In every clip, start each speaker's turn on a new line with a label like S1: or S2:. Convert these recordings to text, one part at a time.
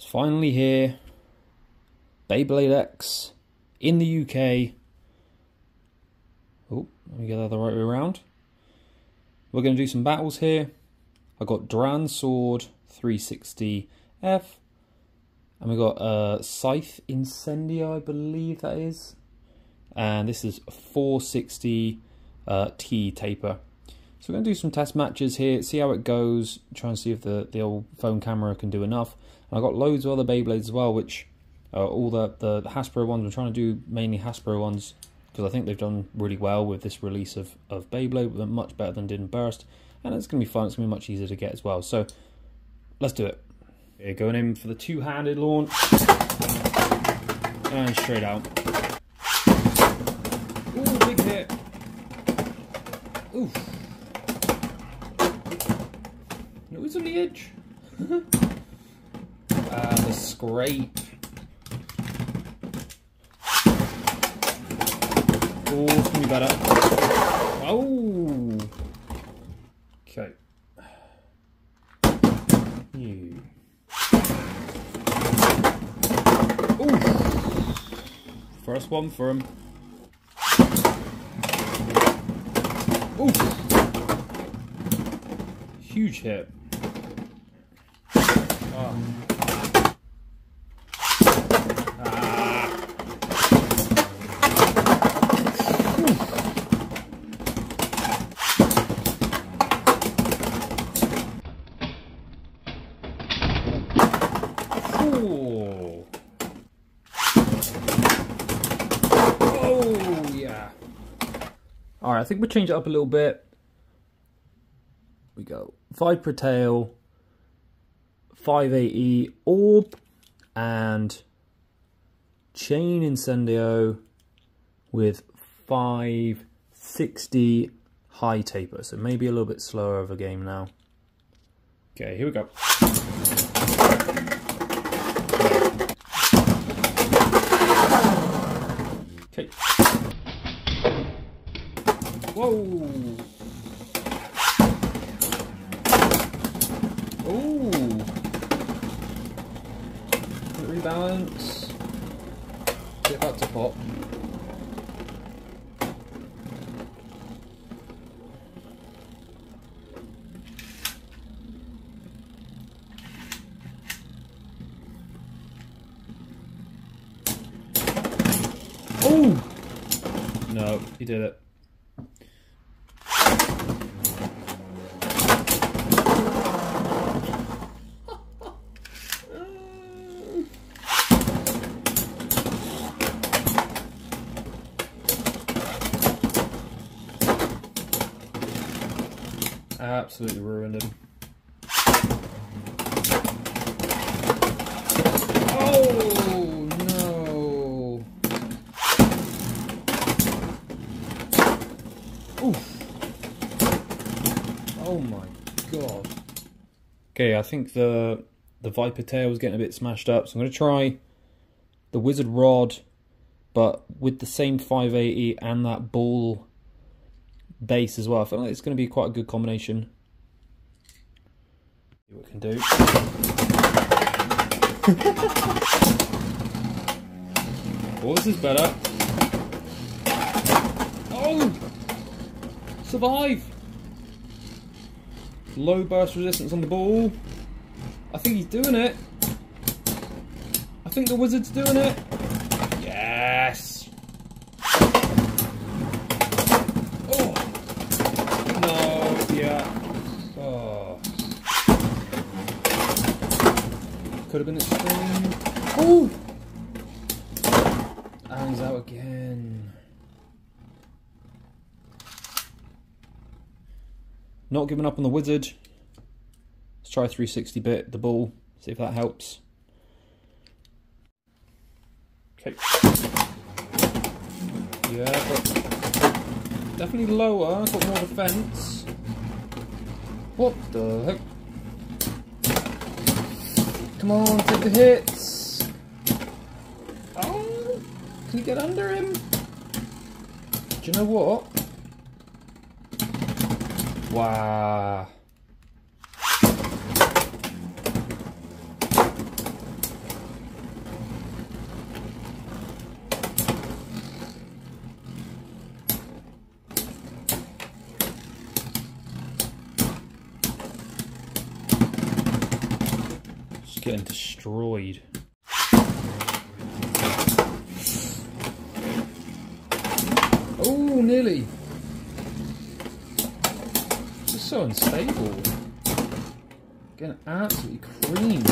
S1: It's finally here. Beyblade X in the UK. Oh, let me get that the right way around. We're going to do some battles here. I got Dran Sword 360F. And we got uh, Scythe Incendio, I believe that is. And this is 460 uh, T taper. So we're going to do some test matches here, see how it goes, try and see if the, the old phone camera can do enough. And I've got loads of other Beyblades as well, which uh, all the, the Hasbro ones, I'm trying to do mainly Hasbro ones because I think they've done really well with this release of, of Beyblade, much better than did in Burst. And it's going to be fun, it's going to be much easier to get as well. So let's do it. Okay, going in for the two-handed launch. And straight out. Ooh, big hit. Oof. Nose on the edge. ah, scrape. Oh, it's gonna be better. Oh. Okay. First one for him. Huge hit. Oh. Ah. Ooh. Oh, yeah. All right, I think we'll change it up a little bit. We go Viper Tail, 580 Orb, and Chain Incendio with 560 High Taper. So maybe a little bit slower of a game now. Okay, here we go. Okay. Whoa! Ooh! Rebalance. Get that to pop. Oh! No, he did it. Absolutely ruined him. Oh no! Oh my god. Okay, I think the the Viper tail is getting a bit smashed up, so I'm going to try the Wizard Rod, but with the same 580 and that ball base as well. I feel like it's going to be quite a good combination. See what can do. oh, this is better. Oh! Survive! Low burst resistance on the ball. I think he's doing it. I think the wizard's doing it. Yes! Oh! No, yeah. Oh. Could have been extreme. Oh! And he's out again. Not giving up on the wizard. Let's try 360 bit the ball, see if that helps. Okay. Yeah, but definitely lower, got more defense. What the heck? Come on, take the hits. Can you get under him? Do you know what? Wow. It's getting destroyed. Oh, nearly. Just so unstable. Getting absolutely creamed.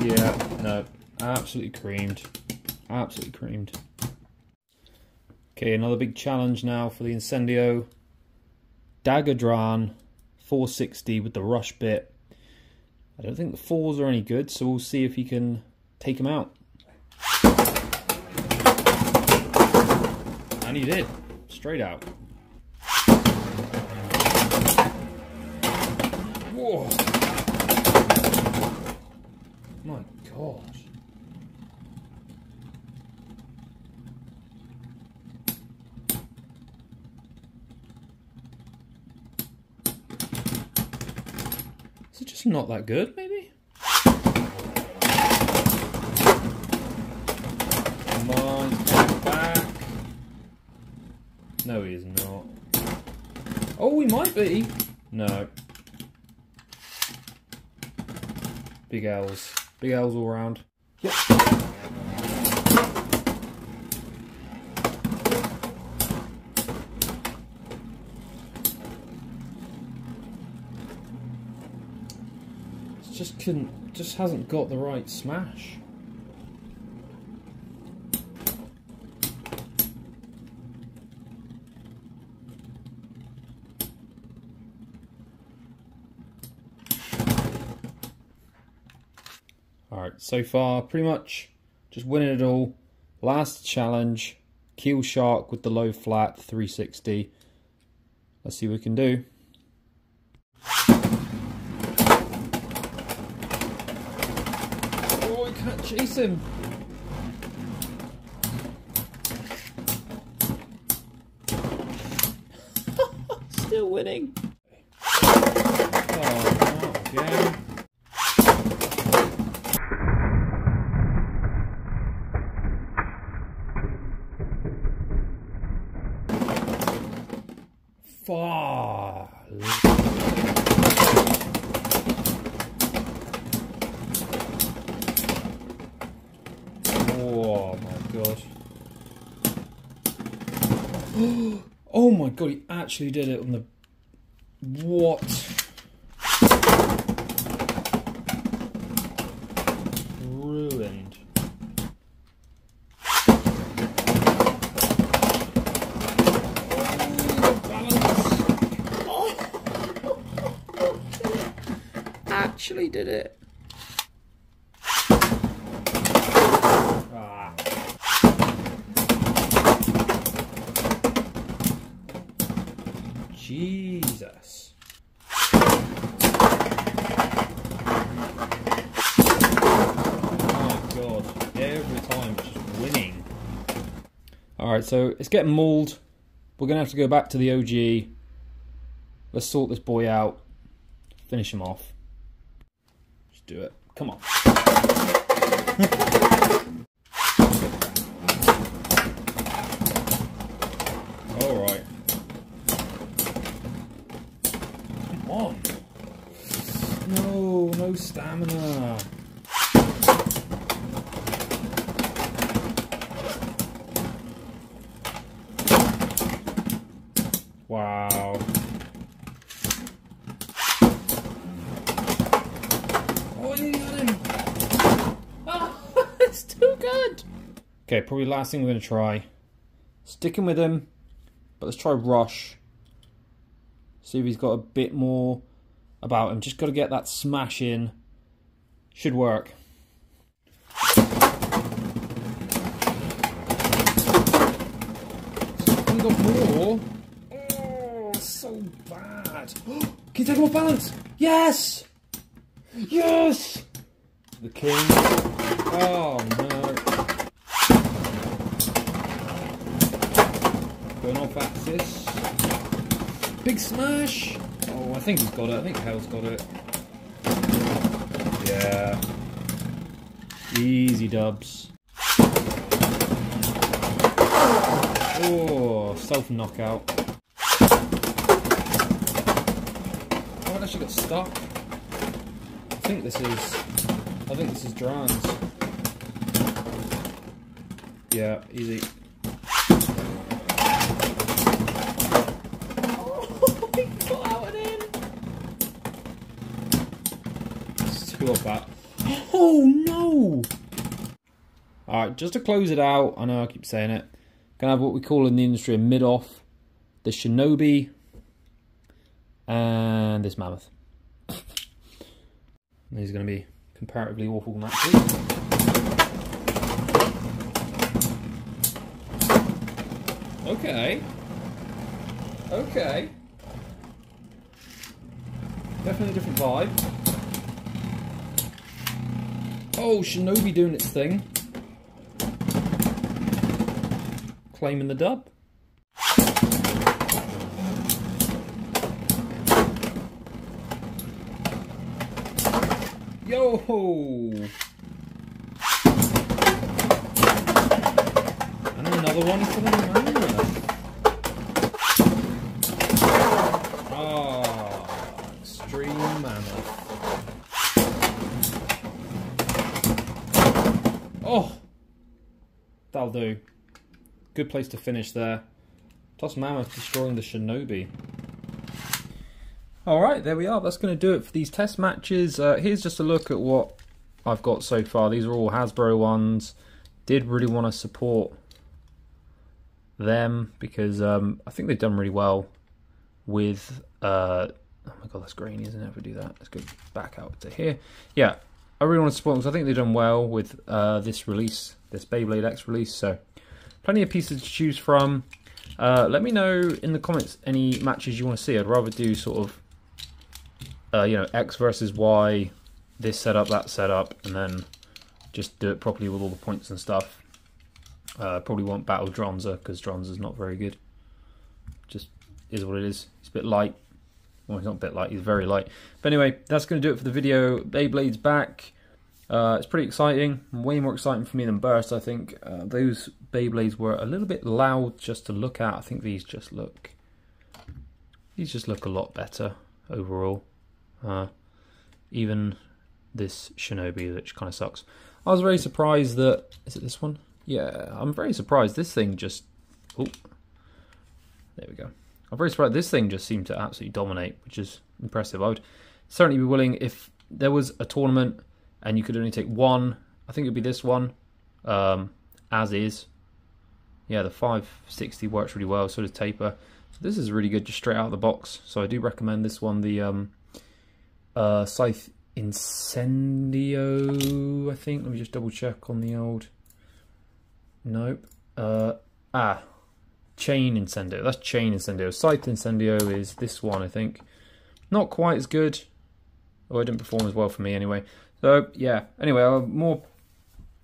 S1: Yeah, no, absolutely creamed. Absolutely creamed. Okay, another big challenge now for the Incendio. Dagger Dran 460 with the rush bit. I don't think the fours are any good, so we'll see if he can take him out. And he did. Straight out. Whoa. My God. Is it just not that good, maybe? Come on, come back. No, he is not. Oh, he might be. No. Big L's. Big L's all round. Yep. It's just couldn't, just hasn't got the right smash. Alright, so far, pretty much just winning it all. Last challenge, Keel Shark with the low flat 360. Let's see what we can do. Oh, I can't chase him. Still winning. Oh, not again. Far. Oh my god. Oh my god, he actually did it on the. What? Ruined. Actually did it. Ah. Jesus. Oh my god. Every time it's just winning. Alright, so it's getting mauled. We're going to have to go back to the OG. Let's sort this boy out. Finish him off. Just do it. Come on. Alright. Come on. No, no stamina. Wow. Oh, you got him. It's too good. Okay, probably last thing we're going to try. Sticking with him, but let's try Rush. See if he's got a bit more about him. Just got to get that smash in. Should work. We got more. Bad. Can you take him off balance? Yes! Yes! The king. Oh no. Going off axis. Big smash! Oh, I think he's got it. I think Hell's got it. Yeah. Easy dubs. Oh, self knockout. Oh, it actually got stuck. I think this is, I think this is Duran's. Yeah, easy. Oh, he got out and in. That. Oh no! Alright, just to close it out, I know I keep saying it. Gonna have what we call in the industry a mid-off, the Shinobi, and this Mammoth. These are going to be comparatively awful matches. Okay. Okay. Definitely a different vibe. Oh, Shinobi doing its thing. Claiming the dub. Yo! And another one for the. Ah, extreme mammoth. Oh, that'll do. Good place to finish there. Tusk mammoth destroying the shinobi. All right, there we are. That's going to do it for these test matches. Uh, here's just a look at what I've got so far. These are all Hasbro ones. Did really want to support them because um, I think they've done really well with. Uh, oh my god, that's grainy, isn't it? If we do that, let's go back out to here. Yeah, I really want to support them because I think they've done well with uh, this release, this Beyblade X release. So, plenty of pieces to choose from. Uh, let me know in the comments any matches you want to see. I'd rather do sort of uh, you know, X versus Y, this setup, that setup, and then just do it properly with all the points and stuff. Uh, probably want Battle Dronza because Dronza's not very good. Just is what it is. It's a bit light. Well, he's not a bit light, he's very light. But anyway, that's going to do it for the video. Beyblade's back. Uh, it's pretty exciting. Way more exciting for me than Burst, I think. Uh, those Beyblades were a little bit loud just to look at. I think these just look... These just look a lot better overall. Uh, even this Shinobi, which kind of sucks. I was very surprised that is it this one? Yeah, I'm very surprised. This thing just oh, there we go. I'm very surprised. This thing just seemed to absolutely dominate, which is impressive. I would certainly be willing if there was a tournament and you could only take one. I think it'd be this one, um, as is. Yeah, the 560 works really well. So does Taper. So this is really good, just straight out of the box. So I do recommend this one. The um, uh, Scythe Incendio, I think. Let me just double check on the old. Nope. Uh, ah, Chain Incendio. That's Chain Incendio. Scythe Incendio is this one, I think. Not quite as good. Oh, it didn't perform as well for me anyway. So, yeah. Anyway, I'm more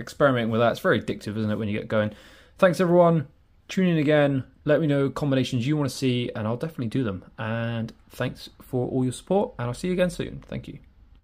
S1: experimenting with that. It's very addictive, isn't it, when you get going. Thanks, everyone. Tune in again. Let me know combinations you want to see, and I'll definitely do them. And thanks for all your support, and I'll see you again soon. Thank you.